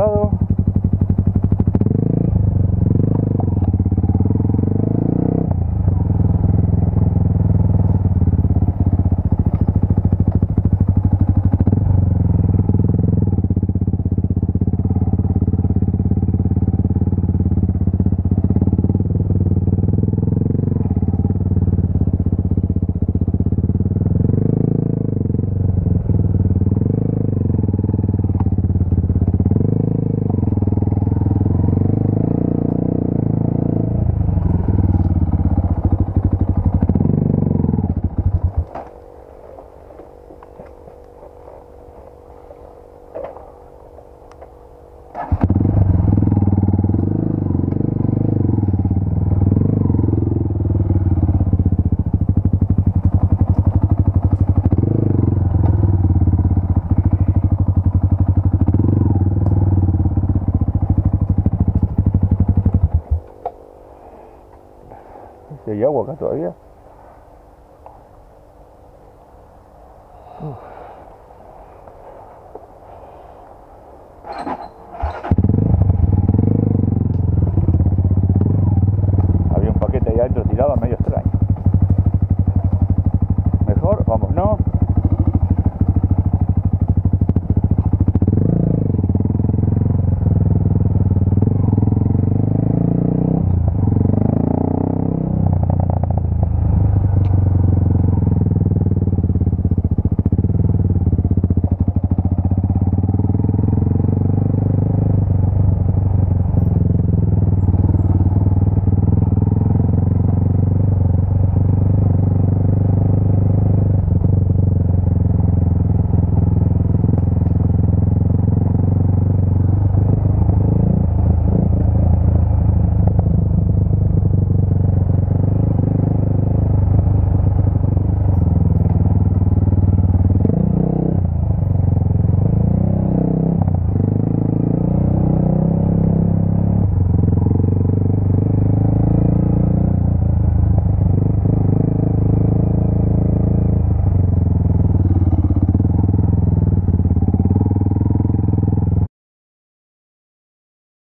cerrado. 就有我个作用。